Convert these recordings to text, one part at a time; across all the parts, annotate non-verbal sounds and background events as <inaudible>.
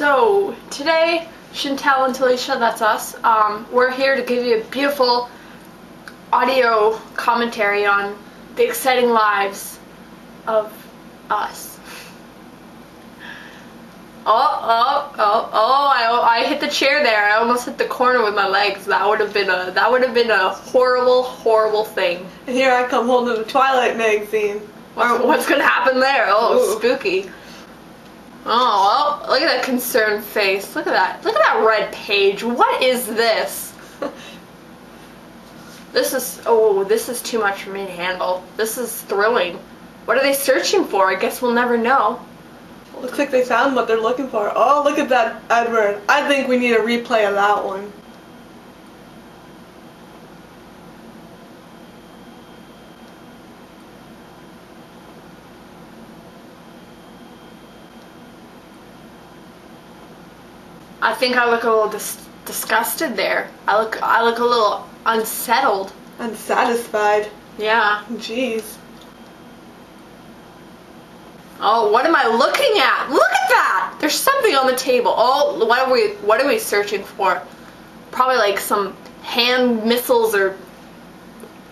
So today, Chantal and Telisha, that's us. Um, we're here to give you a beautiful audio commentary on the exciting lives of us. Oh, oh, oh, oh! I, I hit the chair there. I almost hit the corner with my legs. That would have been a that would have been a horrible, horrible thing. Here I come holding the Twilight magazine. What's, what's gonna happen there? Oh, Ooh. spooky. Oh, look at that concerned face. Look at that. Look at that red page. What is this? <laughs> This is, oh, this is too much for me to handle. This is thrilling. What are they searching for? I guess we'll never know. Looks like they found what they're looking for. Oh, look at that, Edward. I think we need a replay of that one. I think I look a little dis- disgusted there. I look, I look a little unsettled. Unsatisfied. Yeah. Jeez. Oh, what am I looking at? Look at that! There's something on the table. Oh, what are we what are we searching for? Probably like some hand missiles or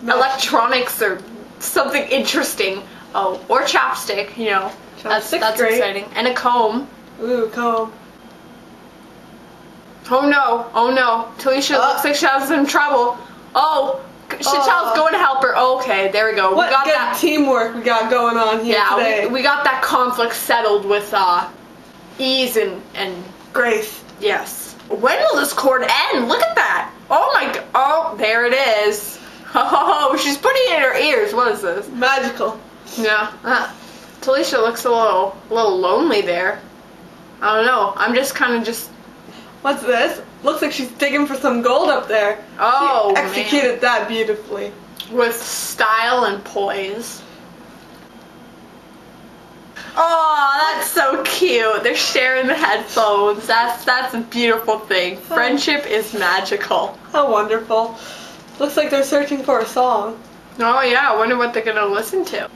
No. electronics or something interesting. Oh, or chapstick, you know. that's that's great. exciting. And a comb. Ooh, comb. Oh no, oh no. Telisha Uh. looks like she has some trouble. Oh, Chantal's Uh. going to help her. Okay, there we go. What we got good that. teamwork we got going on here yeah, today. we, we got that conflict settled with uh, ease and and Grace. Yes. When will this cord end? Look at that. Oh my god. Oh, there it is. <laughs> Oh, she's putting it in her ears. What is this? Magical. Yeah. Uh, Telisha looks a little, a little lonely there. I don't know. I'm just kind of just. What's this? Looks like she's digging for some gold up there. Oh, She executed that beautifully. With style and poise. Oh, that's so cute. They're sharing the headphones. That's that's a beautiful thing. Friendship is magical. How wonderful. Looks like they're searching for a song. Oh yeah, I wonder what they're gonna listen to.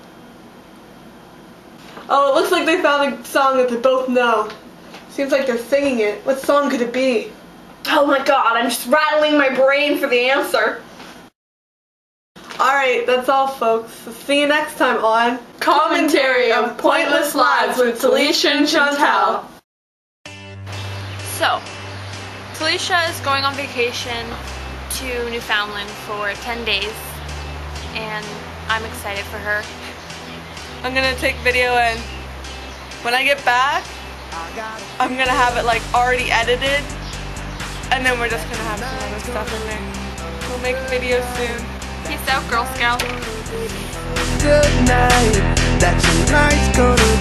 Oh, it looks like they found a song that they both know. Seems like they're singing it. What song could it be? Oh my god, I'm just rattling my brain for the answer. Alright, that's all folks. So see you next time on Commentary of Pointless Lives with Telisha and Chantal. So, Telisha is going on vacation to Newfoundland for 10 days, and I'm excited for her. I'm gonna take video and when I get back, I'm gonna have it like already edited and then we're just gonna have some other stuff in there. We'll make videos soon. Peace out, Girl Scout. good night that tonight's gonna